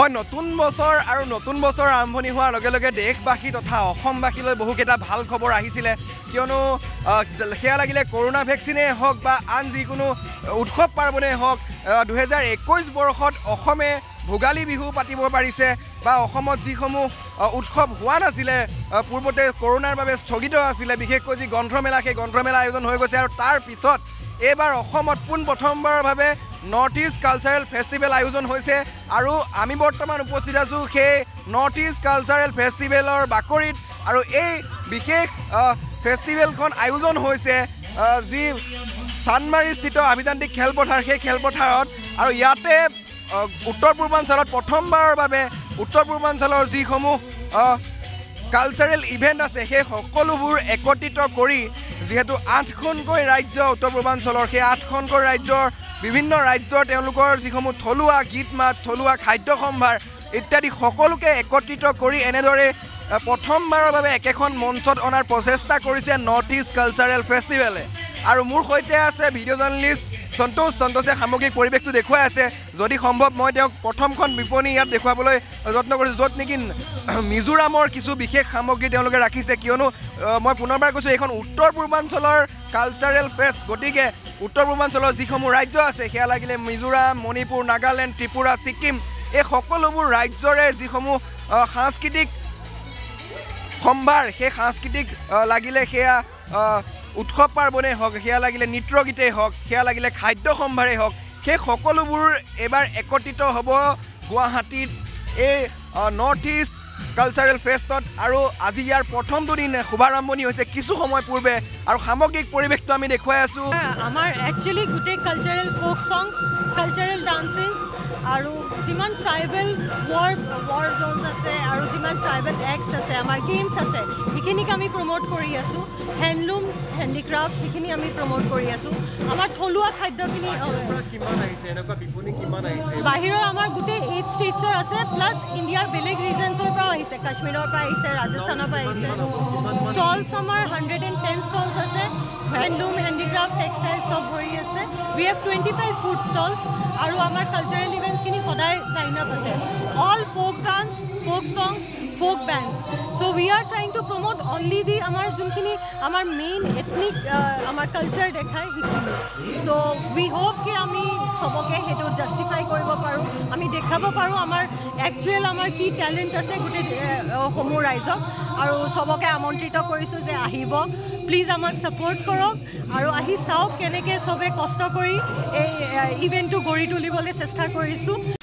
হয় নতুন বছৰ আৰু নতুন বছৰ আৰম্ভণি হোৱাৰ লগে লগে দেশবাসী তথা অসমবাসীলৈ বহুকেইটা ভাল খবৰ আহিছিলে। কিয়নো সেয়া লাগিলে কৰোণা ভেকচিনেই হওক বা আন যিকোনো উৎসৱ পাৰ্বণেই হওক দুহেজাৰ একৈছ বৰ্ষত অসমে ভোগালী বিহু পাতিব পাৰিছে বা অসমত যিসমূহ উৎসৱ হোৱা নাছিলে পূৰ্বতে কৰোণাৰ বাবে স্থগিত আছিলে বিশেষকৈ যি গ্ৰন্থমেলা সেই গ্ৰন্থমেলা আয়োজন হৈ গৈছে আৰু তাৰ পিছত এইবাৰ অসমত পোনপ্ৰথমবাৰৰ বাবে নৰ্থ ইষ্ট কালচাৰেল ফেষ্টিভেল আয়োজন হৈছে আৰু আমি বৰ্তমান উপস্থিত আছোঁ সেই নৰ্থ ইষ্ট কালচাৰেল ফেষ্টিভেলৰ বাকৰিত আৰু এই বিশেষ ফেষ্টিভেলখন আয়োজন হৈছে যি চান্দমাৰীস্থিত আভিযান্ত্ৰিক খেলপথাৰ সেই খেলপথাৰত আৰু ইয়াতে উত্তৰ পূৰ্বাঞ্চলত প্ৰথমবাৰৰ বাবে উত্তৰ পূৰ্বাঞ্চলৰ যিসমূহ কালচাৰেল ইভেণ্ট আছে সেই সকলোবোৰ একত্ৰিত কৰি যিহেতু আঠখনকৈ ৰাজ্য উত্তৰ পূৰ্বাঞ্চলৰ সেই আঠখনকৈ ৰাজ্যৰ বিভিন্ন ৰাজ্যৰ তেওঁলোকৰ যিসমূহ থলুৱা গীত মাত থলুৱা খাদ্য সম্ভাৰ ইত্যাদি সকলোকে একত্ৰিত কৰি এনেদৰে প্ৰথমবাৰৰ বাবে একেখন মঞ্চত অনাৰ প্ৰচেষ্টা কৰিছে নৰ্থ ইষ্ট কালচাৰেল ফেষ্টিভেলে। আৰু মোৰ সৈতে আছে ভিডিঅ' জাৰ্নেলিষ্ট সন্তোষ সন্তোষে সামগ্ৰিক পৰিৱেশটো দেখুৱাই আছে। যদি সম্ভৱ মই তেওঁক প্ৰথমখন বিপণী ইয়াত দেখুৱাবলৈ যত্ন কৰিছোঁ য'ত নেকি মিজোৰামৰ কিছু বিশেষ সামগ্ৰী তেওঁলোকে ৰাখিছে। কিয়নো মই পুনৰবাৰ কৈছোঁ এইখন উত্তৰ পূৰ্বাঞ্চলৰ কালচাৰেল ফেষ্ট গতিকে উত্তৰ পূৰ্বাঞ্চলৰ যিসমূহ ৰাজ্য আছে সেয়া লাগিলে মিজোৰাম মণিপুৰ নাগালেণ্ড ত্ৰিপুৰা ছিকিম এই সকলোবোৰ ৰাজ্যৰে যিসমূহ সাংস্কৃতিক সম্ভাৰ সেই সাংস্কৃতিক লাগিলে সেয়া উৎসৱ পাৰ্বণেই হওক সেয়া লাগিলে নৃত্য গীতেই হওক সেয়া লাগিলে খাদ্য সম্ভাৰেই হওক সেই সকলোবোৰ এইবাৰ একত্ৰিত হ'ব গুৱাহাটীত এই নৰ্থ ইষ্ট কালচাৰেল ফেষ্টত আৰু আজি ইয়াৰ প্ৰথমটো দিন শুভাৰম্ভণি হৈছে কিছু সময় পূৰ্বে আৰু সামগ্ৰিক পৰিৱেশটো আমি দেখুৱাই আছোঁ। আমাৰ একচুৱেলি গোটেই cultural folk songs cultural dancings আৰু যিমান ট্ৰাইবেল ৱাৰ ৱাৰ জ'নছ আছে আৰু যিমান ট্ৰাইবেল এক্টছ আছে আমাৰ গেমছ আছে সেইখিনিক আমি প্ৰম'ট কৰি আছোঁ। হেণ্ডলুম হেণ্ডিক্ৰাফ্ট সেইখিনি আমি প্ৰম'ট কৰি আছোঁ। আমাৰ থলুৱা খাদ্যখিনি বাহিৰৰ আমাৰ গোটেই ষ্টেটছৰ আছে প্লাছ ইণ্ডিয়াৰ বেলেগ ৰিজনছৰ পৰাও আহিছে। কাশ্মীৰৰ পৰা আহিছে ৰাজস্থানৰ পৰা আহিছে। ষ্টলছ আমাৰ হাণ্ড্ৰেড এণ্ড টেন ষ্টলছ আছে। হেণ্ডলুম হেণ্ডিক্ৰাফ্ট টেক্সটাইল চব ভৰি আছে। We have twenty five food stalls আৰু আমাৰ কালচাৰেল ইভেণ্টছখিনি সদায় লাইন আপ আছে। All folk dance folk songs folk bands so' we are trying to promote only the আমাৰ যোনখিনি আমাৰ মেইন এথনিক আমাৰ কালচাৰ দেখায় সেইখিনি চ' উই হোপ কি আমি চবকে সেইটো জাষ্টিফাই কৰিব পাৰোঁ আমি দেখাব পাৰোঁ আমাৰ একচুৱেল আমাৰ কি টেলেণ্ট আছে গোটেই সমূহ ৰাইজক আৰু চবকে আমন্ত্ৰিত কৰিছোঁ যে আহিব প্লিজ আমাক ছাপৰ্ট কৰক আৰু আহি চাওক কেনেকৈ চবে কষ্ট কৰি এই ইভেণ্টটো গঢ়ি তুলিবলৈ চেষ্টা কৰিছোঁ